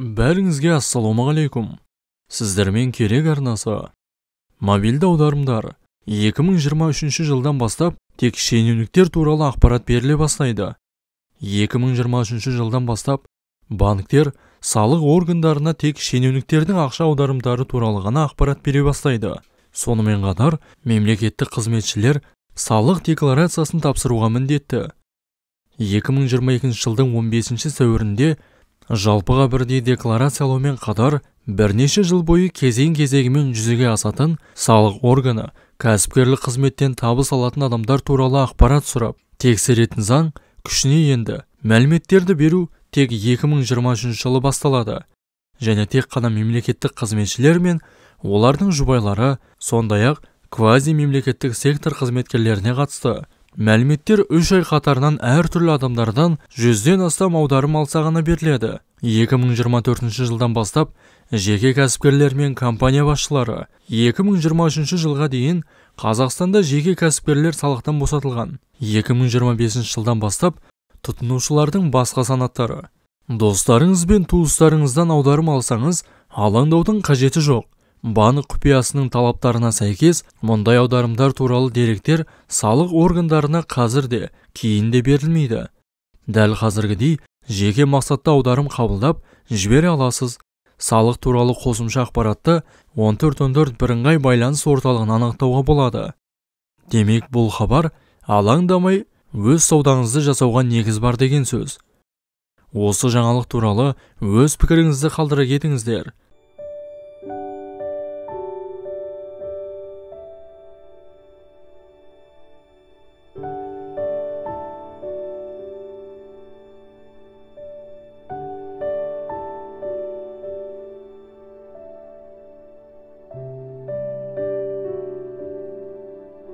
бәріңізге ассалаумағалейкум. Сіздермен керек арнасы. Мобильді аударымдар. 2023 жылдан бастап тек шенеуніктер туралы ақпарат беріле бастайды. 2023 жылдан бастап банктер салық органдарына тек шенеуніктердің ақша аударымдары туралы ғана ақпарат бере бастайды. Сонымен қатар мемлекеттік қызметшілер салық декларациясын тапсыруға міндетті. 2022 жылдың 15 сәуірінде жалпыға бірдей декларациялаумен қатар бірнеше жыл бойы кезең кезегімен жүзеге асатын салық органы кәсіпкерлік қызметтен табыс алатын адамдар туралы ақпарат сұрап тексеретін заң күшіне енді мәліметтерді беру тек 2023 жылы басталады. Және тек қана мемлекеттік қызметшілер мен олардың жұбайлары сондай-ақ квазимемлекеттік сектор қызметкерлеріне қатысты мәліметтер үш ай қатарынан әртүрлі адамдардан жүзден астам аударым алса ғана беріледі 2024 жылдан бастап жеке кәсіпкерлер мен компания басшылары 2023 жылға дейін Қазақстанда жеке кәсіпкерлер салықтан босатылған. 2025 жылдан бастап тұтынушылардың басқа санаттары. Достарыңыз бен туыстарыңыздан аударым алсаңыз алаңдаудың қажеті жоқ. Банк құпиясының талаптарына сәйкес мұндай аударымдар туралы деректер салық органдарына қазір де кейін де берілмейді. Дәл қазіргідей жеке мақсатта аударым қабылдап жібере аласыз. Салық туралы қосымша ақпаратты 1414 бірыңғай байланыс орталығын анықтауға болады. Демек бұл хабар алаңдамай өз саудаңызды жасауға негіз бар деген сөз. Осы жаңалық туралы өз пікіріңізді қалдыра кетіңіздер.